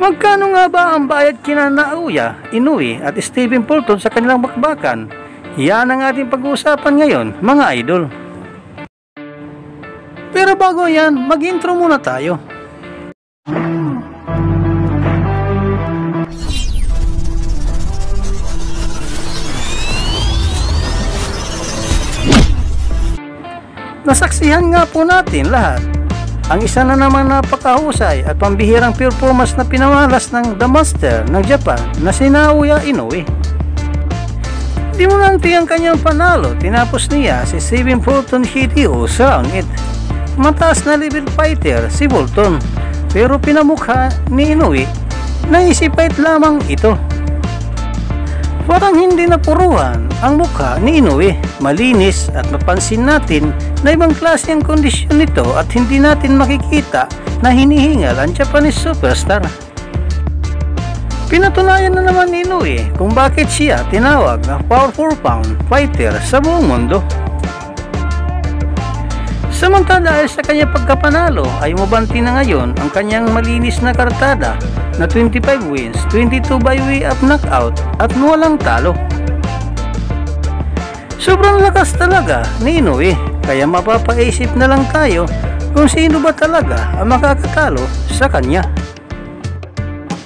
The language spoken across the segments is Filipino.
Magkano nga ba ang bayad kina Nauya, Inoue at Stephen Fulton sa kanilang bakbakan? Yan ang ating pag-uusapan ngayon, mga idol. Pero bago yan, mag-intro muna tayo. Nasaksihan nga po natin lahat ang isa na naman napakahusay at pambihirang performance na pinamalas ng The Master ng Japan na si Naoya Inoue. Di ang kanyang panalo, tinapos niya si Steven Fulton Hideo sa round 8. Mataas na level fighter si Fulton, pero pinamukha ni Inoue na isipait lamang ito. Parang hindi napuruhan ang mukha ni Inoue. Malinis at mapansin natin na ibang klase ang kondisyon nito at hindi natin makikita na hinihingal ang Japanese superstar. Pinatunayan na naman ni Inoue kung bakit siya tinawag na powerful pound fighter sa buong mundo. Samantala dahil sa kanyang pagkapanalo ay mubanti na ngayon ang kanyang malinis na kartada na 25 wins, 22 by way of knockout at walang talo. Sobrang lakas talaga ni Inoue kaya mapapaisip na lang tayo kung sino ba talaga ang makakatalo sa kanya.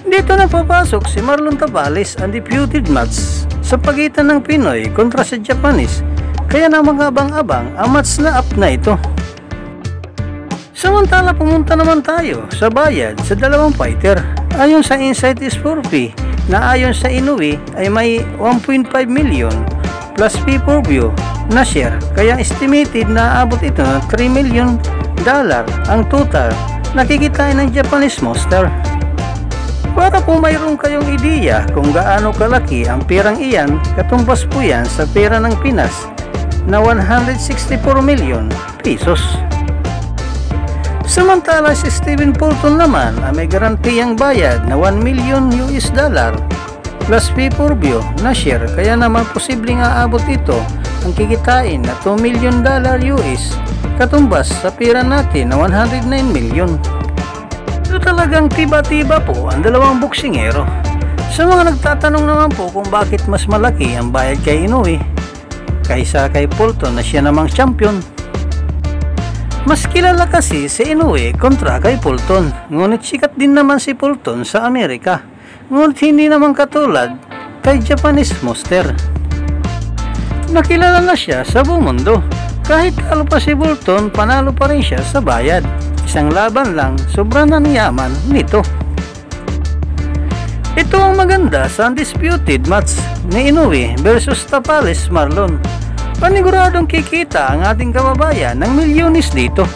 Dito na papasok si Marlon Tabales ang deputed match sa pagitan ng Pinoy kontra sa Japanese kaya namang abang-abang ang match na up na ito. Samantala pumunta naman tayo sa bayad sa dalawang fighter. Ayon sa Insight is for free na ayon sa Inoue ay may 1.5 million plus pay-per-view na share kaya estimated na abot ito ng 3 million dollar ang total nakikitain ng Japanese Monster. Para kung mayroon kayong ideya kung gaano kalaki ang perang iyan, katumbas po yan sa pera ng Pinas na 164 million pesos. Samantala si Steven Fulton naman ay may garantiyang bayad na 1 million US dollar plus pay-per-view na share kaya naman posibleng aabot ito ang kikitain na 2 million dollar US katumbas sa pera natin na 109 million. Ito talagang tiba-tiba po ang dalawang boksingero. Sa mga nagtatanong naman po kung bakit mas malaki ang bayad kay Inoue kaysa kay Fulton na siya namang champion mas kilala kasi si Inoue kontra kay Fulton, ngunit sikat din naman si Fulton sa Amerika, ngunit hindi naman katulad kay Japanese Monster. Nakilala na siya sa buong mundo, kahit talo pa si Fulton, panalo pa rin siya sa bayad. Isang laban lang, sobrang naniyaman nito. Ito ang maganda sa undisputed match ni Inoue versus Tapales Marlon paniguradong kikita ang ating kababayan ng milyones dito.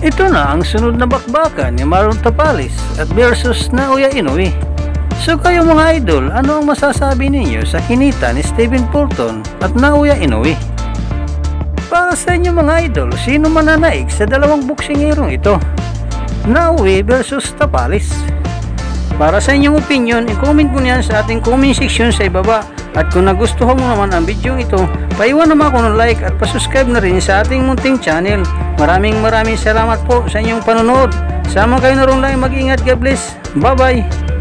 Ito na ang sunod na bakbakan ni Maron Tapalis at versus Naoya Inoue. So kayo mga idol, ano ang masasabi ninyo sa kinita ni Steven Fulton at Naoya Inoue? Para sa inyo mga idol, sino mananaig sa dalawang buksingerong ito? Naoue versus Tapalis. Para sa inyong opinion, i-comment mo niyan sa ating comment section sa ibaba. At kung nagustuhan mo naman ang video ito, paiwan naman ako ng like at pasubscribe na rin sa ating munting channel. Maraming maraming salamat po sa inyong panonood. Sama kayo na rin lang mag-ingat. God bless. Bye bye.